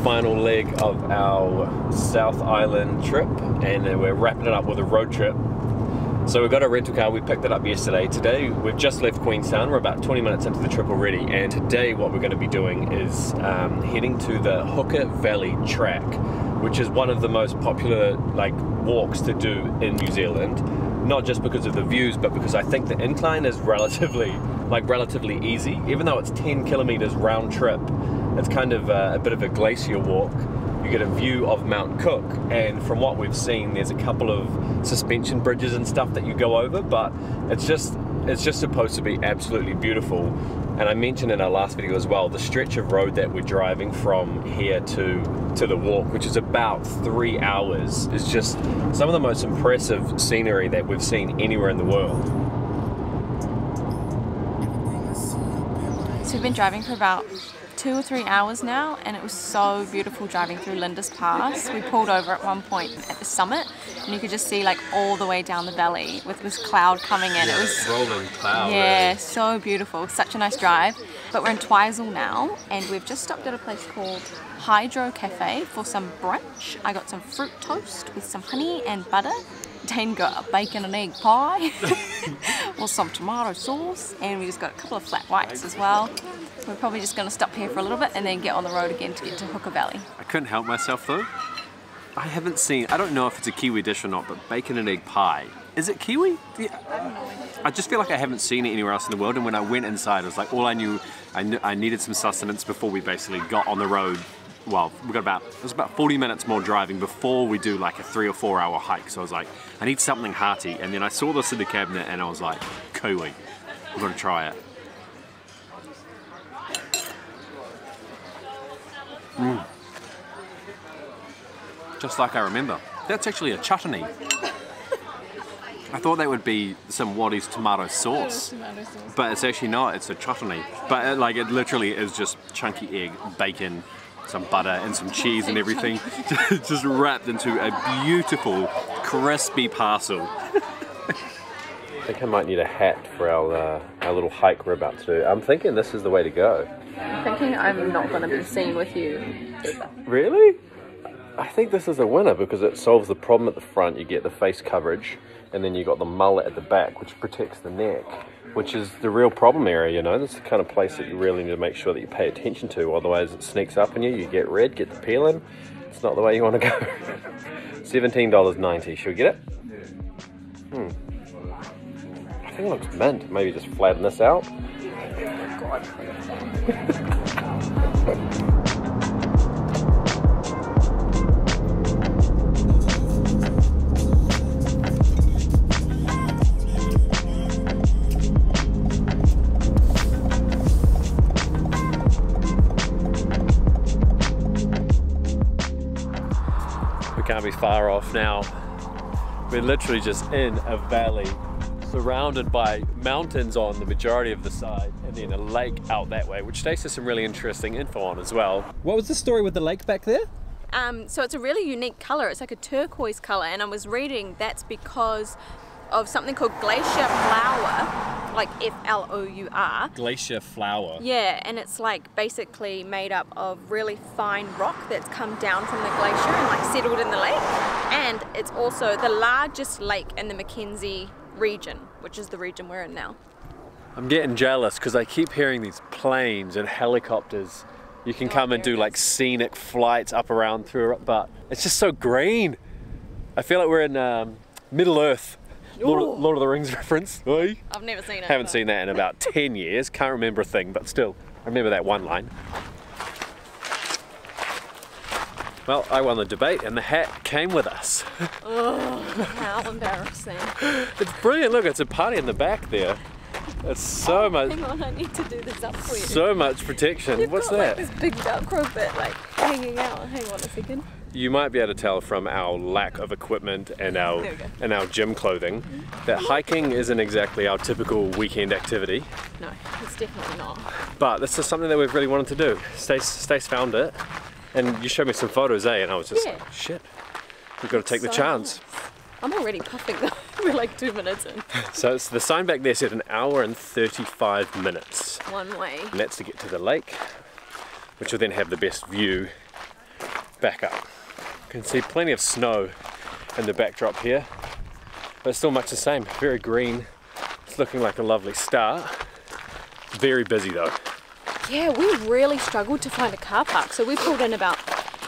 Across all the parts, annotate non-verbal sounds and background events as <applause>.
final leg of our South Island trip and we're wrapping it up with a road trip. So we've got a rental car, we picked it up yesterday. Today we've just left Queenstown, we're about 20 minutes into the trip already and today what we're going to be doing is um, heading to the Hooker Valley Track which is one of the most popular like walks to do in New Zealand. Not just because of the views but because I think the incline is <laughs> relatively like relatively easy. Even though it's 10 kilometers round trip it's kind of a, a bit of a glacier walk. You get a view of Mount Cook and from what we've seen there's a couple of suspension bridges and stuff that you go over but it's just it's just supposed to be absolutely beautiful. And I mentioned in our last video as well the stretch of road that we're driving from here to to the walk which is about three hours is just some of the most impressive scenery that we've seen anywhere in the world. So we've been driving for about two or three hours now and it was so beautiful driving through Lindis Pass. We pulled over at one point at the summit and you could just see like all the way down the valley with this cloud coming in. Yeah, it was rolling cloud. Yeah, really. so beautiful. Such a nice drive. But we're in Twizel now and we've just stopped at a place called Hydro Cafe for some brunch. I got some fruit toast with some honey and butter. Dane got a bacon and egg pie <laughs> with some tomato sauce and we just got a couple of flat whites as well. We're probably just going to stop here for a little bit and then get on the road again to get to Hooker Valley. I couldn't help myself though. I haven't seen, I don't know if it's a Kiwi dish or not, but bacon and egg pie. Is it Kiwi? Yeah. I just feel like I haven't seen it anywhere else in the world. And when I went inside, it was like all I knew, I, knew, I needed some sustenance before we basically got on the road. Well, we got about, it was about 40 minutes more driving before we do like a three or four hour hike. So I was like, I need something hearty. And then I saw this in the cabinet and I was like, Kiwi, we're gonna try it. Mm. Just like I remember. That's actually a chutney. I thought that would be some Wattie's tomato sauce, tomato sauce. but it's actually not. It's a chutney. But it, like it literally is just chunky egg, bacon, some butter, and some cheese and everything, <laughs> just wrapped into a beautiful, crispy parcel. I think I might need a hat for our uh, our little hike we're about to do. I'm thinking this is the way to go. I'm thinking I'm not going to be seen with you. Really? I think this is a winner because it solves the problem at the front. You get the face coverage, and then you got the mullet at the back, which protects the neck, which is the real problem area. You know, this is the kind of place that you really need to make sure that you pay attention to. Otherwise, it sneaks up on you. You get red, get the peeling. It's not the way you want to go. <laughs> Seventeen dollars ninety. Should we get it? Hmm. I think it looks mint. Maybe just flatten this out. We can't be far off now. We're literally just in a valley surrounded by mountains on the majority of the side and then a lake out that way, which takes us some really interesting info on as well. What was the story with the lake back there? Um, so it's a really unique color. It's like a turquoise color, and I was reading that's because of something called glacier flour, like F L O U R. Glacier flower. Yeah, and it's like basically made up of really fine rock that's come down from the glacier and like settled in the lake. And it's also the largest lake in the Mackenzie region, which is the region we're in now. I'm getting jealous because I keep hearing these planes and helicopters. You can Oh, come and do like scenic flights up around through it, but it's just so green. I feel like we're in um, Middle Earth. Lord, Lord of the Rings <laughs> reference. Oi. I've never seen it. Haven't but- seen that in about 10 years. Can't remember a thing, but still, I remember that one line. Well, I won the debate and the hat came with us. <laughs> Oh, how embarrassing. It's brilliant. Look, it's a party in the back there. It's so oh, much, Hang on, I need to do this up for you. so much protection. You've What's got, that? Like, this big Velcro bit like hanging out. Hang on a second. You might be able to tell from our lack of equipment and our There we go. and our gym clothing that mm-hmm. hiking isn't exactly our typical weekend activity. No, it's definitely not. But this is something that we've really wanted to do. Stace, Stace found it, and you showed me some photos, eh? And I was just Yeah. like, shit, we've got to take the So chance. I'm already puffing <laughs> though. We're like two minutes in. So it's, the sign back there said an hour and 35 minutes. One way. And that's to get to the lake, which will then have the best view back up. You can see plenty of snow in the backdrop here, but still much the same. Very green. It's looking like a lovely start. Very busy though. Yeah, we really struggled to find a car park, so we pulled in about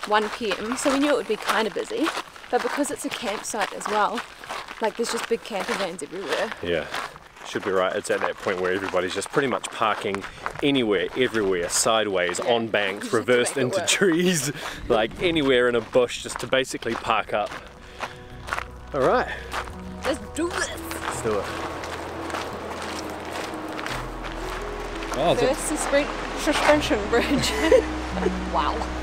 1 p.m. So we knew it would be kind of busy, but because it's a campsite as well, like there's just big camper vans everywhere. Yeah, should be right. It's at that point where everybody's just pretty much parking anywhere, everywhere, sideways, Yeah. on banks, <laughs> reversed into work. trees, <laughs> like anywhere in a bush, just to basically park up. All right, Let's do this. let's do it. Oh, First suspend- suspension bridge. <laughs> wow.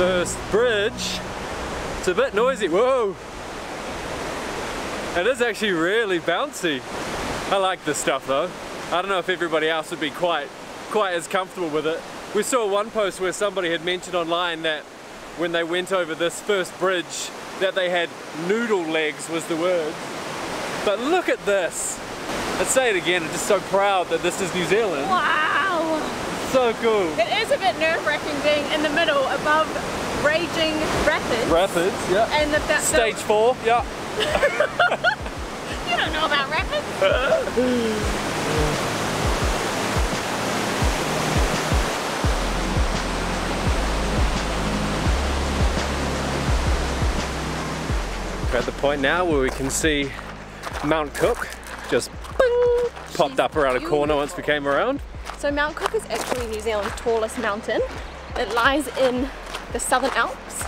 First bridge. It's a bit noisy. Whoa! It is actually really bouncy. I like this stuff though. I don't know if everybody else would be quite quite as comfortable with it. We saw one post where somebody had mentioned online that when they went over this first bridge that they had noodle legs was the word. But look at this. Let's say it again, I'm just so proud that this is New Zealand. Wow. So cool. It is a bit nerve wracking being in the middle above raging rapids. Rapids, yeah. And the, the, Stage four, yeah. <laughs> You don't know about rapids. We're at the point now where we can see Mount Cook just bing, popped up around a corner once we came around. So Mount Cook is actually New Zealand's tallest mountain. It lies in the Southern Alps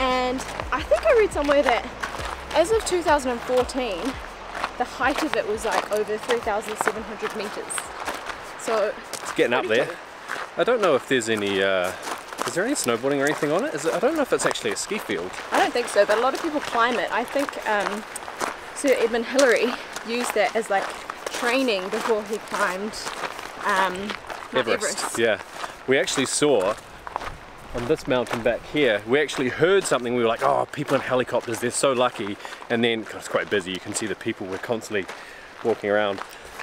and I think I read somewhere that as of 2014 the height of it was like over 3,700 meters. So It's getting up there. I don't know if there's any, uh, is there any snowboarding or anything on it? Is it? I don't know if it's actually a ski field. I don't think so, but a lot of people climb it. I think um, Sir Edmund Hillary used that as like training before he climbed um, Mount Everest. Yeah. We actually saw on this mountain back here, we actually heard something. We were like, oh, people in helicopters, they're so lucky. And then, 'cause it's quite busy, you can see the people were constantly walking around.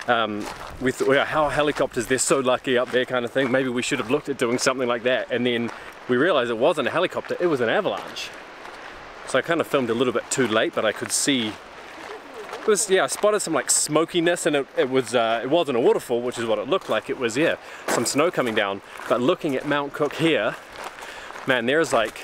Um, we thought, well, how helicopters, they're so lucky up there kind of thing. Maybe we should have looked at doing something like that. And then we realized it wasn't a helicopter, it was an avalanche. So I kind of filmed a little bit too late, but I could see it was yeah I spotted some like smokiness and it, it was uh, it wasn't a waterfall which is what it looked like it was yeah some snow coming down but looking at Mount Cook here man there's like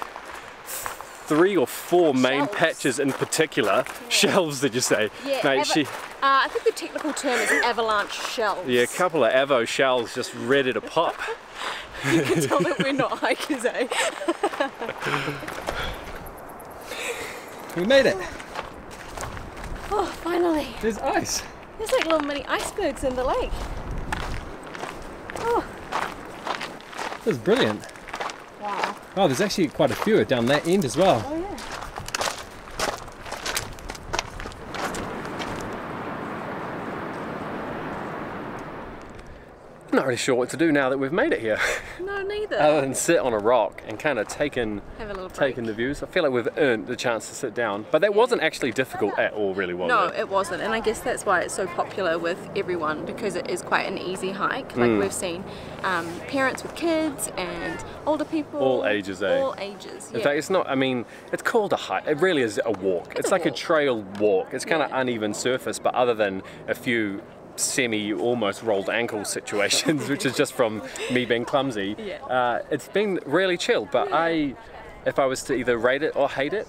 three or four main Shelves. patches in particular shelves did you say Yeah, mate she uh, I think the technical term is avalanche shells. yeah a couple of Avo shells just ready to pop <laughs> You can tell that we're not hikers, eh? <laughs> we made it. Oh, finally. There's ice. There's like little mini icebergs in the lake. Oh, This is brilliant. wow. Oh, there's actually quite a few down that end as well. Oh, yeah. I'm not really sure what to do now that we've made it here <laughs> No, neither. other than sit on a rock and kind of taken Have a little break. taken the views I feel like we've earned the chance to sit down but that wasn't actually difficult at all really was No, it it wasn't, and I guess that's why it's so popular with everyone because it is quite an easy hike. Like Mm. we've seen um, parents with kids and older people, All ages, eh? All ages. In fact, it's not, I mean, it's called a hike. It really is a walk. It's, a like a trail walk. It's kind of Yeah. uneven surface, but other than a few semi almost rolled ankle <laughs> situations, which is just from me being clumsy, Yeah. uh, it's been really chill. But I, if I was to either rate it or hate it,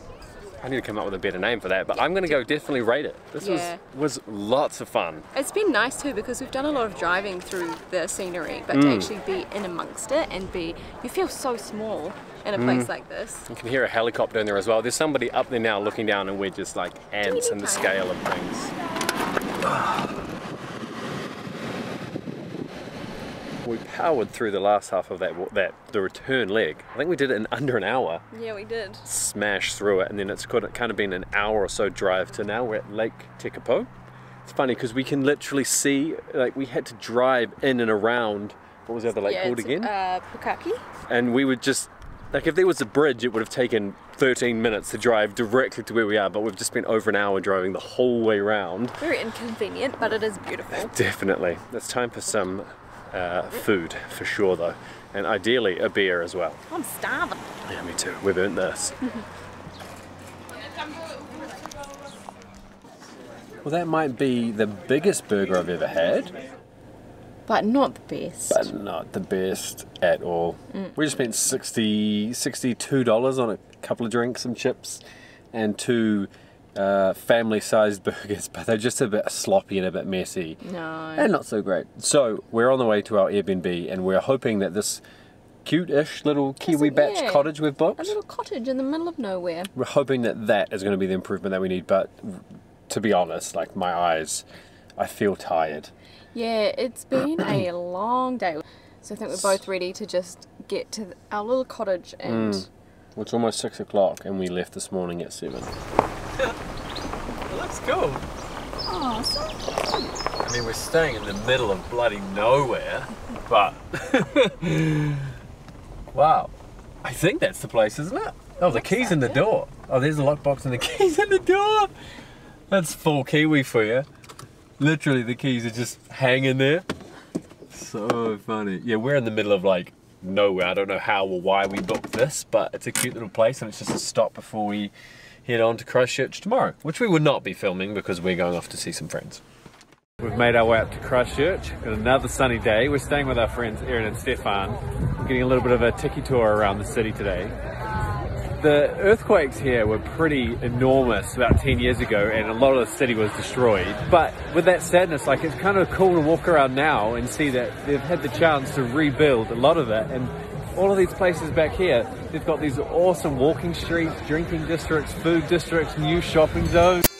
I need to come up with a better name for that, but I'm going to go definitely rate it. This Yeah. was, was lots of fun. It's been nice too because we've done a lot of driving through the scenery, but Mm. to actually be in amongst it and be, you feel so small in a Mm. place like this. You can hear a helicopter in there as well. There's somebody up there now looking down, and we're just like ants in the scale of things. <sighs> <sighs> <laughs> We powered through the last half of that that the return leg. I think we did it in under an hour. Yeah, we did. Smash through it, and then it's kind of been an hour or so drive to now we're at Lake Tekapo. It's funny because we can literally see like we had to drive in and around. What was the other lake yeah, called again? Uh, Pukaki. and we would just like if there was a bridge, it would have taken 13 minutes to drive directly to where we are. But we've just spent over an hour driving the whole way round. Very inconvenient, but it is beautiful. <laughs> Definitely. It's time for some uh, food for sure, though, and ideally a beer as well. I'm starving. Yeah, me too. We've earned this. <laughs> well, that might be the biggest burger I've ever had, But not the best. but not the best at all. We just spent 60 $62 on a couple of drinks, some chips, and two uh, family-sized <laughs> burgers, but they're just a bit sloppy and a bit messy. no. and not so great. So we're on the way to our Airbnb, and we're hoping that this cute-ish little Kiwi a- Bach yeah, cottage we've booked. A little cottage in the middle of nowhere. we're hoping that that is going to be the improvement that we need. But to be honest, like my eyes, I feel tired. Yeah, it's been a <clears throat> long day. So I think we're both ready to just get to our little cottage and Mm. Well, it's almost six o'clock, and we left this morning at seven. It looks cool. oh, so I mean, we're staying in the middle of bloody nowhere, but <laughs> wow, I think that's the place, isn't it? Oh, the keys in the door. Oh, there's a lockbox and the <laughs> keys in the door. That's full Kiwi for you. Literally, the keys are just hanging there. So funny. Yeah, we're in the middle of like nowhere. I don't know how or why we booked this, but it's a cute little place and it's just a stop before we head on to Christchurch tomorrow, which we would not be filming because we're going off to see some friends. We've made our way up to Christchurch. Got another sunny day. We're staying with our friends Erin and Stefan. We're getting a little bit of a tiki tour around the city today. The earthquakes here were pretty enormous about 10 years ago and a lot of the city was destroyed. But with that sadness, like it's kind of cool to walk around now and see that they've had the chance to rebuild a lot of it and all of these places back here, they've got these awesome walking streets, drinking districts, food districts, new shopping zones.